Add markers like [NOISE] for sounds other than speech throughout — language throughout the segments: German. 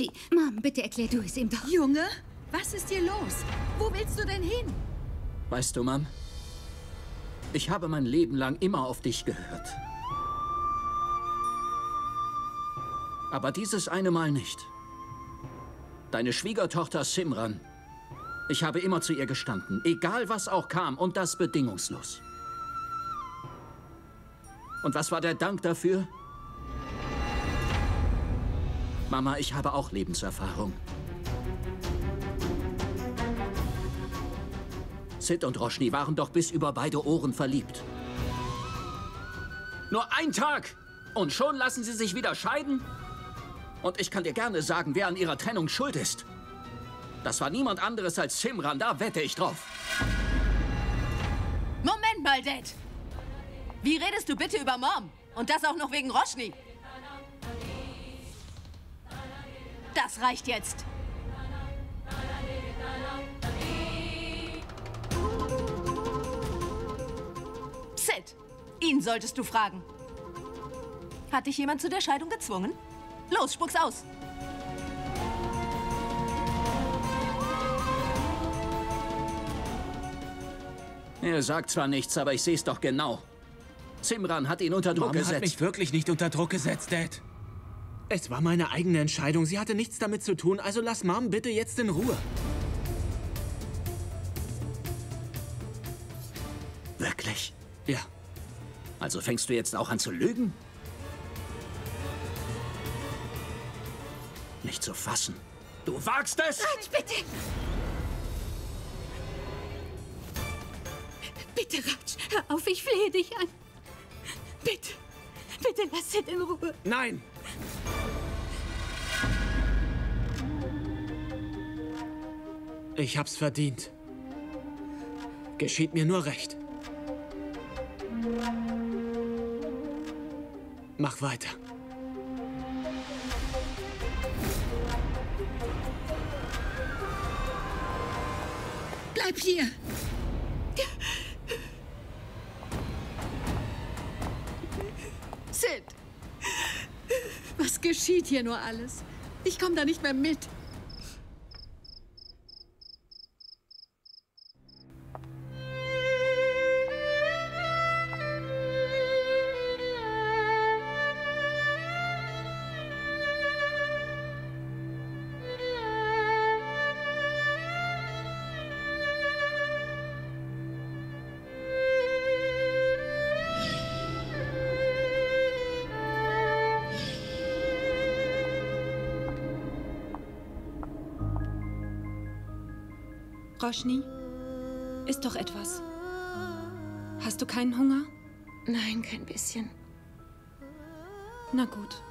Archie, Mom, bitte erklär du es ihm doch. Junge, was ist dir los? Wo willst du denn hin? Weißt du, Mom, ich habe mein Leben lang immer auf dich gehört. Aber dieses eine Mal nicht. Deine Schwiegertochter Simran. Ich habe immer zu ihr gestanden, egal was auch kam, und das bedingungslos. Und was war der Dank dafür? Mama, ich habe auch Lebenserfahrung. Sid und Roshni waren doch bis über beide Ohren verliebt. Nur ein Tag! Und schon lassen sie sich wieder scheiden? Und ich kann dir gerne sagen, wer an ihrer Trennung schuld ist. Das war niemand anderes als Simran, da wette ich drauf. Moment mal, Dad! Wie redest du bitte über Mom? Und das auch noch wegen Roshni? Das reicht jetzt. Sid, ihn solltest du fragen. Hat dich jemand zu der Scheidung gezwungen? Los, spuck's aus. Er sagt zwar nichts, aber ich sehe es doch genau. Simran hat ihn unter Druck Mom gesetzt. hat mich wirklich nicht unter Druck gesetzt, Dad. Es war meine eigene Entscheidung. Sie hatte nichts damit zu tun, also lass Mom bitte jetzt in Ruhe. Wirklich? Ja. Also fängst du jetzt auch an zu lügen? Nicht zu fassen. Du wagst es! Raj, bitte! Bitte, Raj, hör auf, ich flehe dich an. Bitte, bitte lass Sid in Ruhe. Nein! Ich hab's verdient. Geschieht mir nur recht. Mach weiter. Bleib hier! Sid! Was geschieht hier nur alles? Ich komme da nicht mehr mit. Roshni, isst doch etwas. Hast du keinen Hunger? Nein, kein bisschen. Na gut.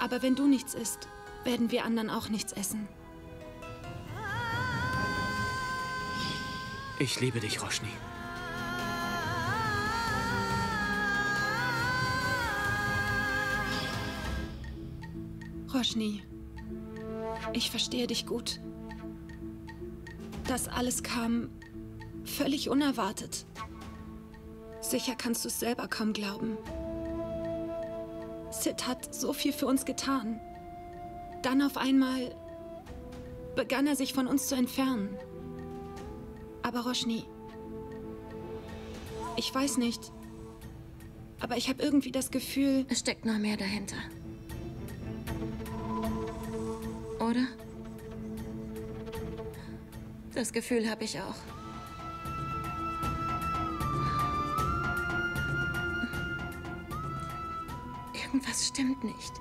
Aber wenn du nichts isst, werden wir anderen auch nichts essen. Ich liebe dich, Roshni. Roshni, ich verstehe dich gut. Das alles kam völlig unerwartet. Sicher kannst du es selber kaum glauben. Sid hat so viel für uns getan. Dann auf einmal begann er sich von uns zu entfernen. Aber Roshni, ich weiß nicht, aber ich habe irgendwie das Gefühl... Es steckt noch mehr dahinter. Das Gefühl habe ich auch. Irgendwas stimmt nicht.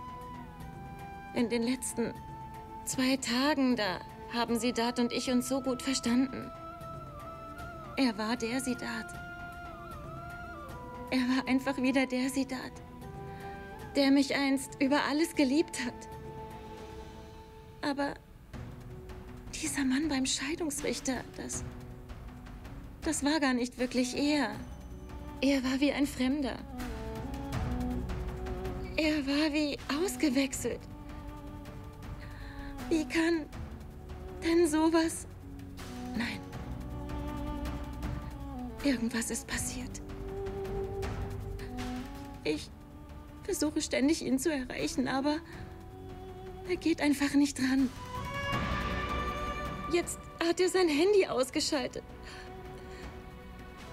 In den letzten zwei Tagen, da haben Sidat und ich uns so gut verstanden. Er war der Sidat. Er war einfach wieder der Sidat, der mich einst über alles geliebt hat. Aber dieser Mann beim Scheidungsrichter, das. Das war gar nicht wirklich er. Er war wie ein Fremder. Er war wie ausgewechselt. Wie kann denn sowas. Nein. Irgendwas ist passiert. Ich versuche ständig, ihn zu erreichen, aber Er geht einfach nicht dran. Jetzt hat er sein Handy ausgeschaltet.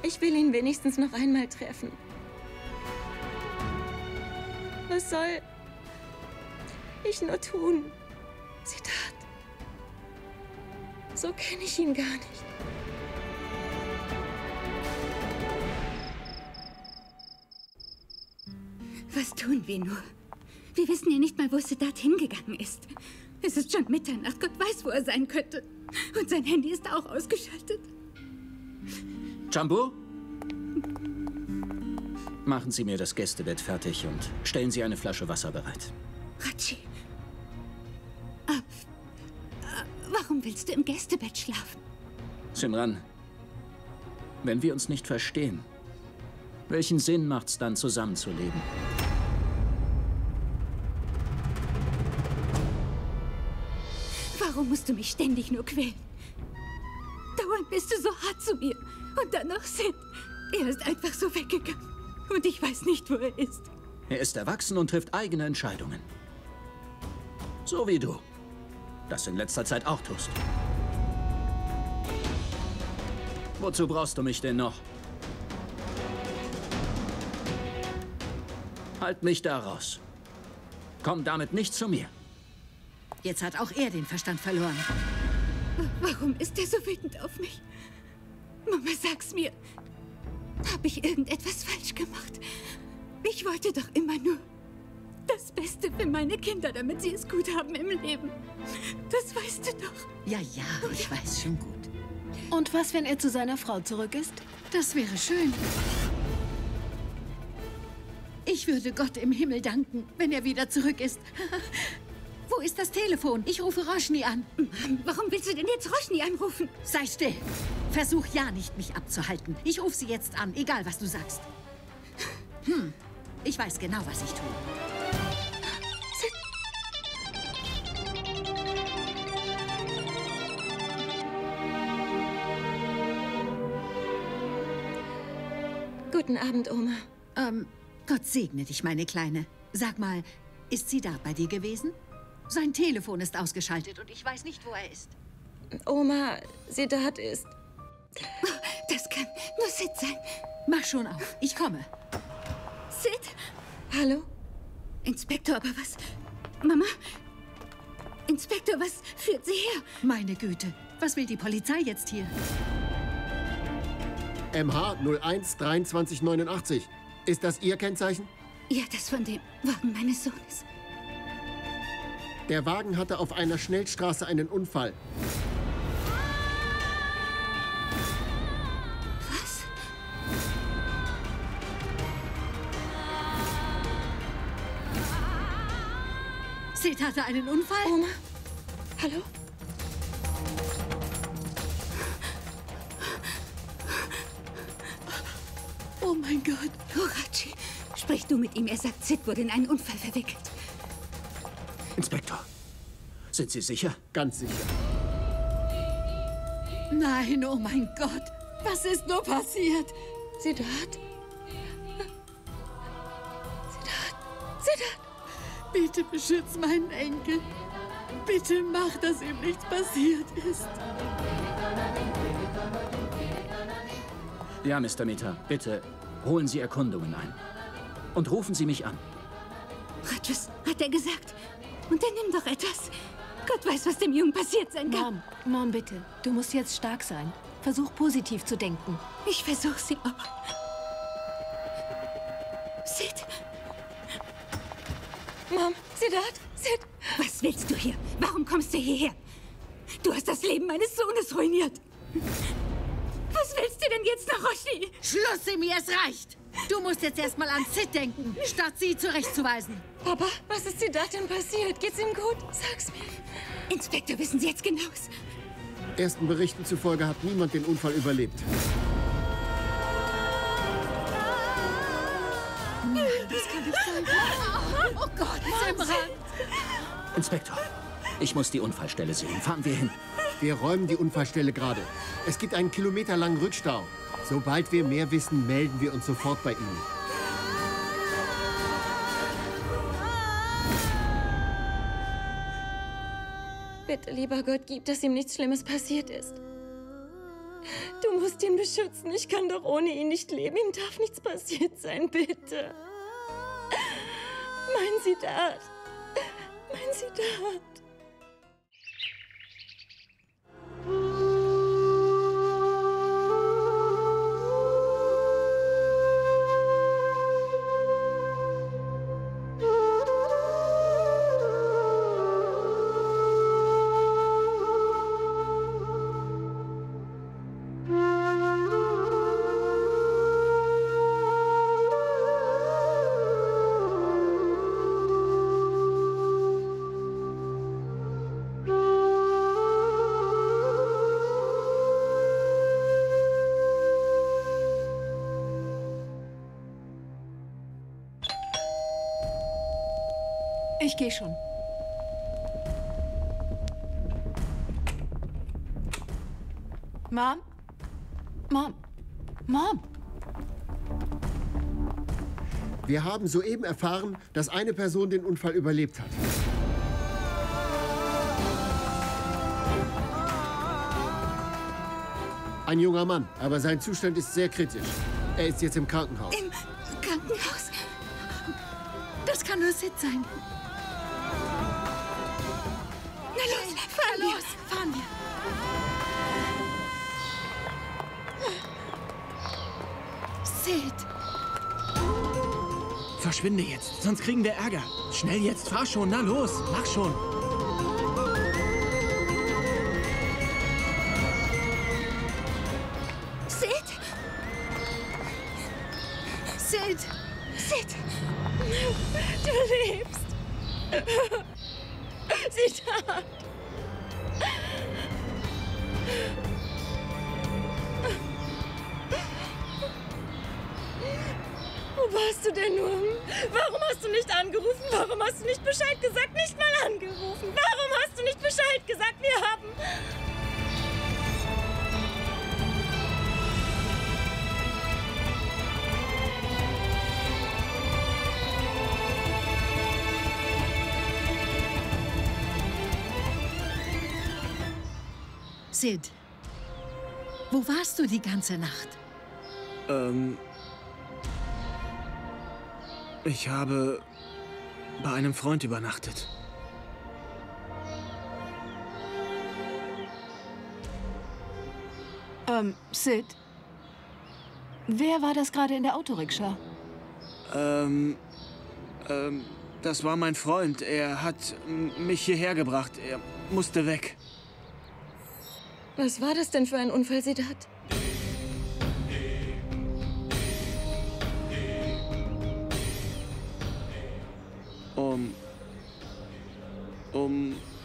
Ich will ihn wenigstens noch einmal treffen. Was soll ich nur tun? Zitat. So kenne ich ihn gar nicht. Was tun wir nur? Wir wissen ja nicht mal, wo Siddharth hingegangen ist. Es ist schon Mitternacht. Gott weiß, wo er sein könnte. Und sein Handy ist auch ausgeschaltet. Jambu? Machen Sie mir das Gästebett fertig und stellen Sie eine Flasche Wasser bereit. Rachi. Ah, ah, warum willst du im Gästebett schlafen? Simran, wenn wir uns nicht verstehen, welchen Sinn macht's dann, zusammenzuleben? Musst du mich ständig nur quälen? Dauernd bist du so hart zu mir. Und dann noch Sid. Er ist einfach so weggegangen. Und ich weiß nicht, wo er ist. Er ist erwachsen und trifft eigene Entscheidungen. So wie du. Das in letzter Zeit auch tust. Wozu brauchst du mich denn noch? Halt mich da raus. Komm damit nicht zu mir. Jetzt hat auch er den Verstand verloren. Warum ist er so wütend auf mich? Mama, sag's mir. Habe ich irgendetwas falsch gemacht? Ich wollte doch immer nur das Beste für meine Kinder, damit sie es gut haben im Leben. Das weißt du doch. Ja, ja, ich weiß schon gut. Und was, wenn er zu seiner Frau zurück ist? Das wäre schön. Ich würde Gott im Himmel danken, wenn er wieder zurück ist. [LAUGHS] Wo ist das Telefon? Ich rufe Roshni an. Warum willst du denn jetzt Roshni anrufen? Sei still. Versuch ja nicht, mich abzuhalten. Ich rufe sie jetzt an, egal was du sagst. Hm, ich weiß genau, was ich tue. Guten Abend, Oma. Ähm, Gott segne dich, meine Kleine. Sag mal, ist sie da bei dir gewesen? Sein Telefon ist ausgeschaltet und ich weiß nicht, wo er ist. Oma, Siddharth ist. Das kann nur Sid sein. Mach schon auf, ich komme. Sid? Hallo? Inspektor, aber was? Mama? Inspektor, was führt Sie her? Meine Güte, was will die Polizei jetzt hier? MH 01 2389. Ist das Ihr Kennzeichen? Ja, das von dem Wagen meines Sohnes. Der Wagen hatte auf einer Schnellstraße einen Unfall. Was? Sid hatte einen Unfall? Oma? Hallo? Oh mein Gott. Horachi, sprich du mit ihm. Er sagt, Sid wurde in einen Unfall verwickelt. Inspektor, sind Sie sicher? Ganz sicher. Nein, oh mein Gott. Was ist nur passiert? Siddharth? Siddharth? Siddharth? Bitte beschütz meinen Enkel. Bitte mach, dass ihm nichts passiert ist. Ja, Mr. Mita, bitte holen Sie Erkundungen ein. Und rufen Sie mich an. Ratschus, hat er gesagt. Unternimm doch etwas. Gott weiß, was dem Jungen passiert sein kann. Mom, Mom, bitte. Du musst jetzt stark sein. Versuch positiv zu denken. Ich versuche sie auch. Sid, Mom, Siddharth? Sid? was willst du hier? Warum kommst du hierher? Du hast das Leben meines Sohnes ruiniert. Was willst du denn jetzt noch, Roshi? Schluss, Simi, es reicht. Du musst jetzt erstmal an Sid denken, statt sie zurechtzuweisen. Papa, was ist Siddharth denn passiert? Geht's ihm gut? Sag's mir. Inspektor, wissen Sie jetzt genaues? Ersten Berichten zufolge hat niemand den Unfall überlebt. Oh Gott, Simran. Inspektor, ich muss die Unfallstelle sehen. Fahren wir hin. Wir räumen die Unfallstelle gerade. Es gibt einen kilometerlangen Rückstau. Sobald wir mehr wissen, melden wir uns sofort bei Ihnen. Bitte, lieber Gott, gib, dass ihm nichts Schlimmes passiert ist. Du musst ihn beschützen. Ich kann doch ohne ihn nicht leben. Ihm darf nichts passiert sein, bitte. Mein Siddharth. Mein Siddharth. Ich gehe schon. Mom? Mom? Mom? Wir haben soeben erfahren, dass eine Person den Unfall überlebt hat. Ein junger Mann, aber sein Zustand ist sehr kritisch. Er ist jetzt im Krankenhaus. Im Krankenhaus. Das kann nur Sid sein. Sid, Verschwinde jetzt, sonst kriegen wir Ärger. Schnell jetzt, fahr schon, na los, mach schon. Sid! Sid, Sid! Du lebst. Angerufen? Warum hast du nicht Bescheid gesagt? Nicht mal angerufen. Warum hast du nicht Bescheid gesagt? Wir haben... Sid. Wo warst du die ganze Nacht? Ähm. Ich habe bei einem Freund übernachtet. Ähm, Sid? Wer war das gerade in der Autorikscha? Ähm. Ähm. Das war mein Freund. Er hat mich hierher gebracht. Er musste weg. Was war das denn für ein Unfall, Siddharth?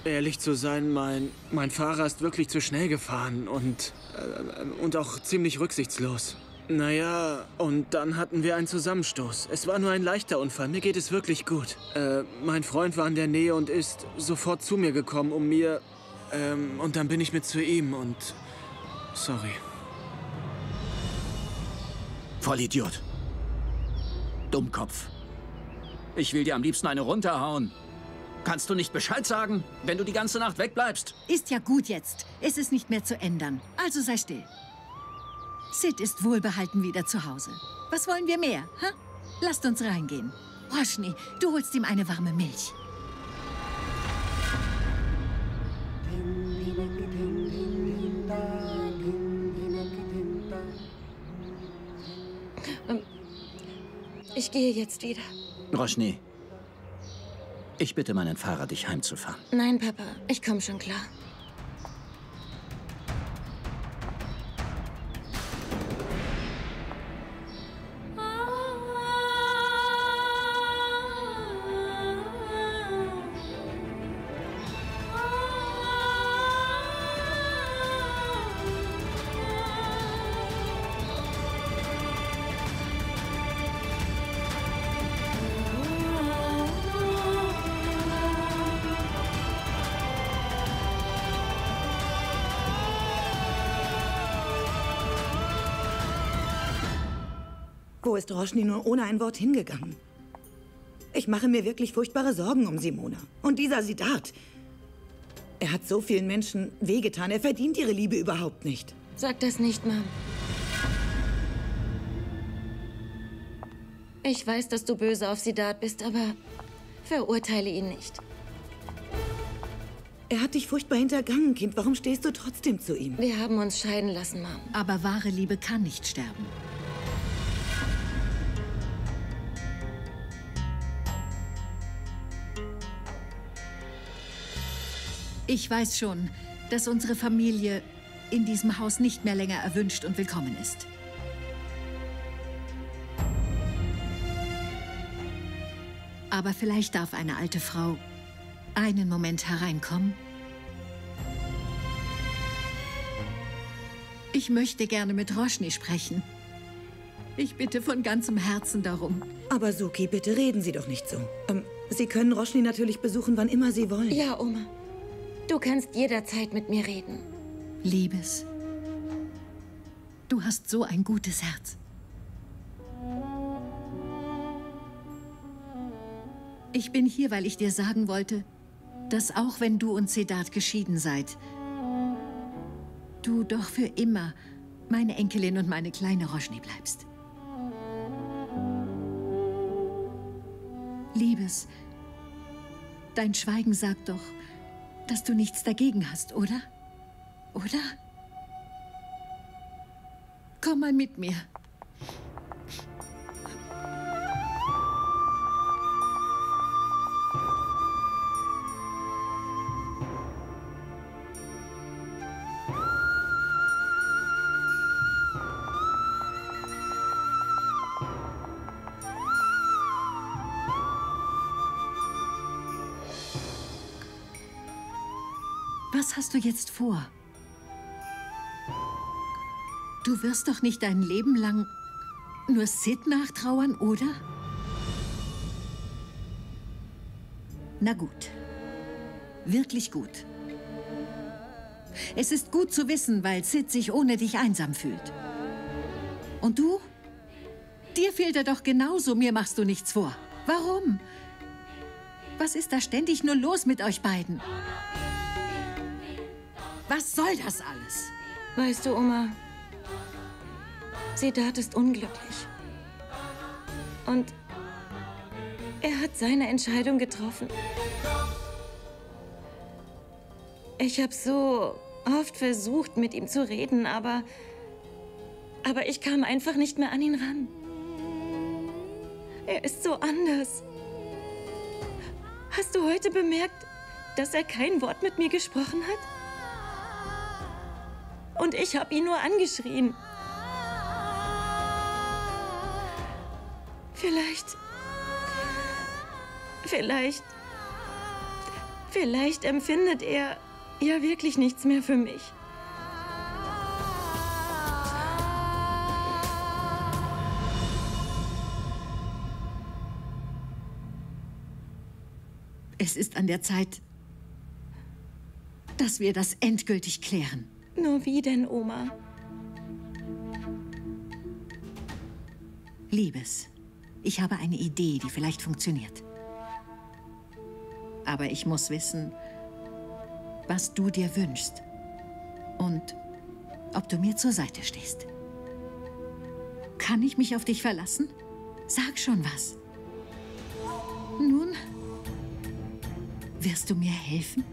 Ehrlich zu sein, mein, mein Fahrer ist wirklich zu schnell gefahren und. Äh, und auch ziemlich rücksichtslos. Naja, und dann hatten wir einen Zusammenstoß. Es war nur ein leichter Unfall. Mir geht es wirklich gut. Äh, mein Freund war in der Nähe und ist sofort zu mir gekommen, um mir. Ähm, und dann bin ich mit zu ihm und. Sorry. Vollidiot. Dummkopf. Ich will dir am liebsten eine runterhauen. Kannst du nicht Bescheid sagen, wenn du die ganze Nacht wegbleibst? Ist ja gut jetzt. Es ist nicht mehr zu ändern. Also sei still. Sid ist wohlbehalten wieder zu Hause. Was wollen wir mehr? Ha? Lasst uns reingehen. Roshni, du holst ihm eine warme Milch. Ich gehe jetzt wieder. Roshni, ich bitte meinen Fahrer, dich heimzufahren. Nein, Papa, ich komme schon klar. Wo ist Roshni nur ohne ein Wort hingegangen? Ich mache mir wirklich furchtbare Sorgen um Simona. Und dieser Siddharth. Er hat so vielen Menschen wehgetan. Er verdient ihre Liebe überhaupt nicht. Sag das nicht, Mom. Ich weiß, dass du böse auf Siddharth bist, aber verurteile ihn nicht. Er hat dich furchtbar hintergangen, Kind. Warum stehst du trotzdem zu ihm? Wir haben uns scheiden lassen, Mom. Aber wahre Liebe kann nicht sterben. Ich weiß schon, dass unsere Familie in diesem Haus nicht mehr länger erwünscht und willkommen ist. Aber vielleicht darf eine alte Frau einen Moment hereinkommen. Ich möchte gerne mit Roshni sprechen. Ich bitte von ganzem Herzen darum. Aber Suki, bitte reden Sie doch nicht so. Ähm, Sie können Roshni natürlich besuchen, wann immer Sie wollen. Ja, Oma. Du kannst jederzeit mit mir reden. Liebes, du hast so ein gutes Herz. Ich bin hier, weil ich dir sagen wollte, dass auch wenn du und Sedat geschieden seid, du doch für immer meine Enkelin und meine kleine Roshni bleibst. Liebes, dein Schweigen sagt doch, dass du nichts dagegen hast, oder? Oder? Komm mal mit mir. Was hast du jetzt vor? Du wirst doch nicht dein Leben lang nur Sid nachtrauern, oder? Na gut. Wirklich gut. Es ist gut zu wissen, weil Sid sich ohne dich einsam fühlt. Und du? Dir fehlt er doch genauso, mir machst du nichts vor. Warum? Was ist da ständig nur los mit euch beiden? Was soll das alles? Weißt du, Oma, Siddharth ist unglücklich. Und er hat seine Entscheidung getroffen. Ich habe so oft versucht, mit ihm zu reden, aber... Aber ich kam einfach nicht mehr an ihn ran. Er ist so anders. Hast du heute bemerkt, dass er kein Wort mit mir gesprochen hat? Und ich habe ihn nur angeschrien. Vielleicht. Vielleicht. Vielleicht empfindet er ja wirklich nichts mehr für mich. Es ist an der Zeit, dass wir das endgültig klären. Nur wie denn, Oma? Liebes, ich habe eine Idee, die vielleicht funktioniert. Aber ich muss wissen, was du dir wünschst und ob du mir zur Seite stehst. Kann ich mich auf dich verlassen? Sag schon was. Nun, wirst du mir helfen?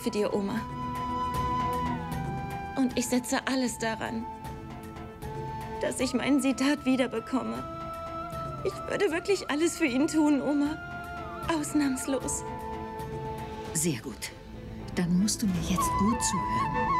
Helfe dir, Oma. Und ich setze alles daran, dass ich meinen Sitat wiederbekomme. Ich würde wirklich alles für ihn tun, Oma. Ausnahmslos. Sehr gut. Dann musst du mir jetzt gut zuhören.